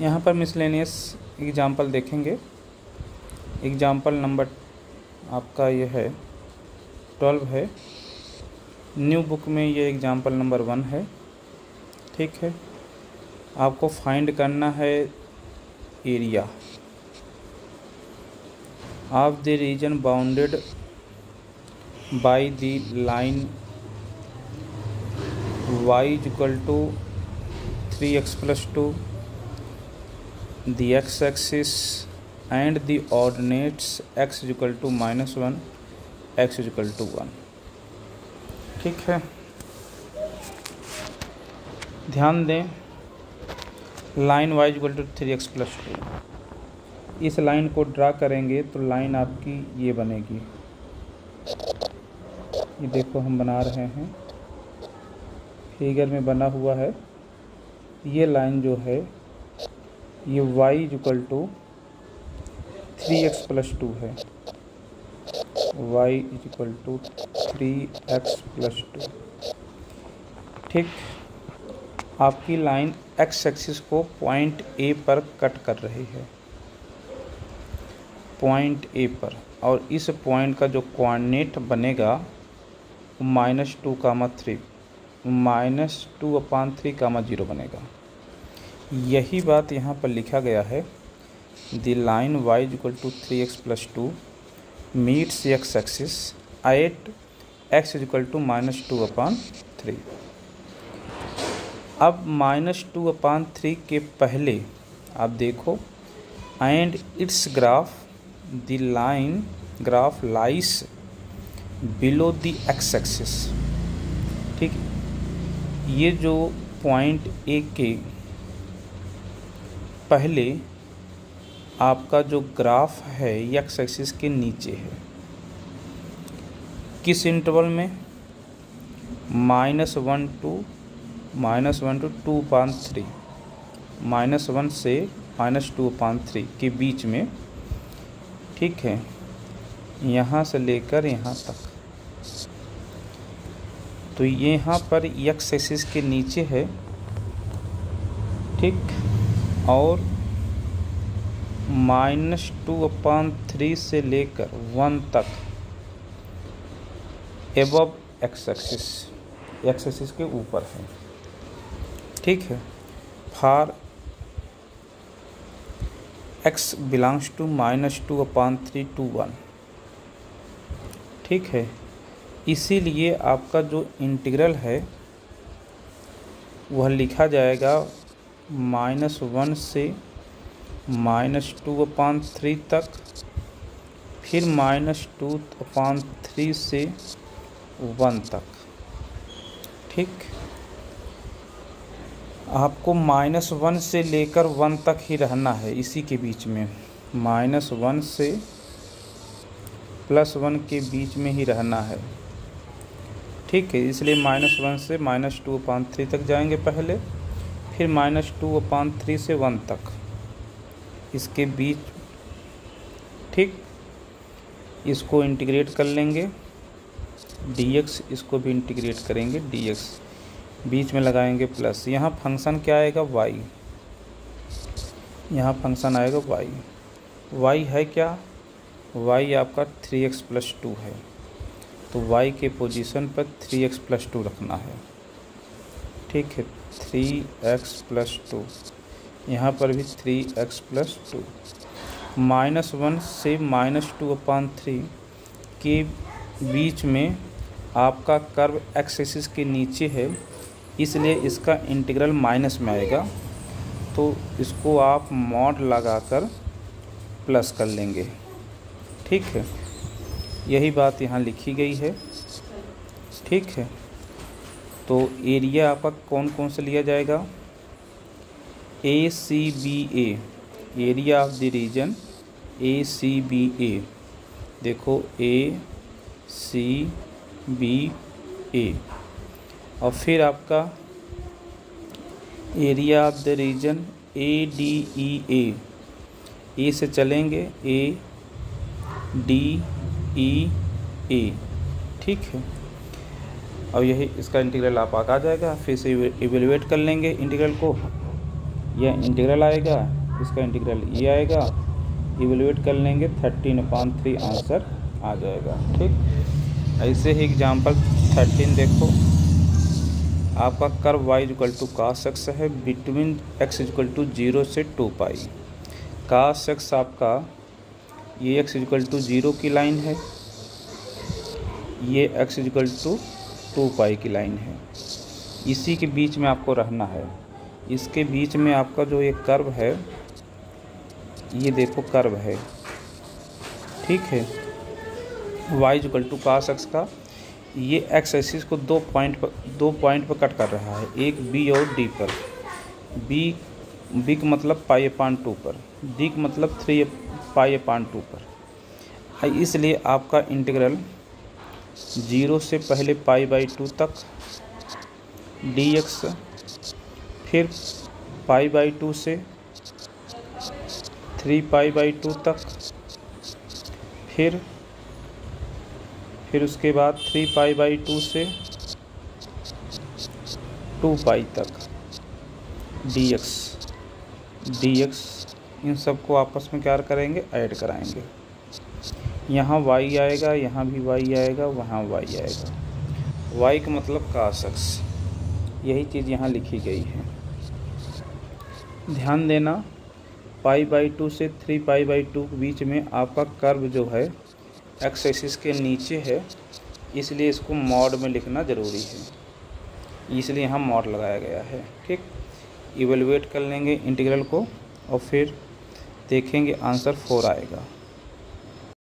यहाँ पर miscellaneous example देखेंगे। एग्ज़ाम्पल नंबर आपका ये है ट्वेल्व है। न्यू बुक में ये एग्ज़ाम्पल नंबर वन है। ठीक है? आपको फाइंड करना है area of the region bounded by the line y is equal to 3x plus 2 the x axis and the ordinates x is equal to 1 x is equal to 1 ठीक है? ध्यान दें line y equal to three x plus two इस line को draw करेंगे तो line आपकी ये बनेगी। ये देखो हम बना रहे हैं। फिगर में बना हुआ है। ये लाइन जो है ये y equal to three x plus two है। y equal to three x plus two ठीक? आपकी लाइन x एक्सिस को पॉइंट ए पर कट कर रही है। पॉइंट ए पर। और इस पॉइंट का जो कोऑर्डिनेट बनेगा minus two comma three minus two upon three comma zero बनेगा। यही बात यहाँ पर लिखा गया है। The line y equal to three x plus two meets x axis at x equal to minus two upon three अब माइनस टू अपान थ्री के पहले आप देखो and its graph the line graph lies below the x axis ठीक? ये जो point A के पहले आपका जो ग्राफ है यक्स एक्सिस के नीचे है, किस इंटरवल में? Minus one to, minus one to two upon three, minus one से माइनस टू पान थ्री के बीच में, ठीक है? यहाँ से लेकर यहाँ तक। तो यहाँ पर यक्स एक्सिस के नीचे है, ठीक? और माइनस टू अपान थ्री से लेकर वन तक। Above x axis x axis के ऊपर है। ठीक है। For x belongs to minus two upon three to one. ठीक है। इसीलिए आपका जो इंटीग्रल है, वह लिखा जाएगा माइनस वन से माइनस टू अपान थ्री तक, फिर माइनस टू अपान थ्री से वन तक। ठीक? आपको माइनस वन से लेकर वन तक ही रहना है इसी के बीच में। माइनस वन से प्लस वन के बीच में ही रहना है। ठीक है, इसलिए माइनस वन से माइनस टू अपान थ्री तक जाएँगे पहले। फिर माइनस टू अपान थ्री से वन तक। इसके बीच, ठीक, इसको इंटीग्रेट कर लेंगे। dx इसको भी इंटीग्रेट करेंगे, dx बीच में लगाएँगे प्लस यहाँ फ़ंक्शन क्या आएगा? y यहाँ फ़ंक्शन आएगा y y है क्या? y आपका थ्री एक्स प्लस टू है। तो y के पोजीशन पर थ्री एक्स प्लस टू रखना है। ठीक है। थ्री एक्स प्लस टू यहाँ पर भी three x plus two minus one से माइनस टू अपान थ्री के बीच में आपका कर्व एक्स एक्सिस के नीचे है, इसलिए इसका इंटीग्रल माइनस में आएगा। तो इसको आप मॉड लगाकर प्लस कर लेंगे। ठीक है? यही बात यहाँ लिखी गई है। ठीक है? तो एरिया आपका कौन कौन सा लिया जाएगा? A C B A area of the region A C B A देखो ए सी बी ए और फिर आपका area of the region A D E A A से चलेंगे ए डी ई ए ठीक है? और यही इसका इंटीग्रल आप आ जाएगा, फिर से इवेलुएट कर लेंगे इंटीग्रल को। यह इंटीग्रल आएगा, इसका इंटीग्रल ये आएगा इवेलुएट कर लेंगे थर्टीन अपॉन थ्री आंसर आ जाएगा, ठीक? ऐसे ही एग्जांपल थर्टीन देखो। आपका curve y equal to cos x है between x equal to zero से टू पाई कास एक्स आपका, ये एक्स इक्वल टू ज़ीरो की लाइन है। ये x equal to two pi की लाइन है। इसी के बीच में आपको रहना है। इसके बीच में आपका जो ये कर्व है, ये देखो कर्व है। ठीक है? Y equal to cos x का ये एक्स एक्सिस को दो पॉइंट पर दो पॉइंट पर कट कर रहा है। एक बी और डी पर। बी बी का मतलब पाई पान टू पर। डी का मतलब थ्री पाई पान टू पर। इसलिए आपका इंटीग्रल ज़ीरो से पहले पाई बाई टू तक डी एक्स फिर पाई बाई टू से थ्री पाई बाई टू तक, फिर फिर उसके बाद थ्री पाई बाई टू से टू पाई तक डी एक्स डी एक्स इन सबको आपस में क्या करेंगे? ऐड कराएँगे। यहाँ वाई आएगा, यहाँ भी वाई आएगा, वहाँ वाई आएगा। वाई का मतलब का शख्स यही चीज़ यहाँ लिखी गई है। ध्यान देना पाई बाई टू से थ्री पाई बाई टू के बीच में आपका कर्व जो है एक्स एक्सिस के नीचे है, इसलिए इसको मॉड में लिखना ज़रूरी है। इसलिए यहाँ मॉड लगाया गया है, ठीक? इवेलुएट कर लेंगे इंटीग्रल को और फिर देखेंगे आंसर फोर आएगा।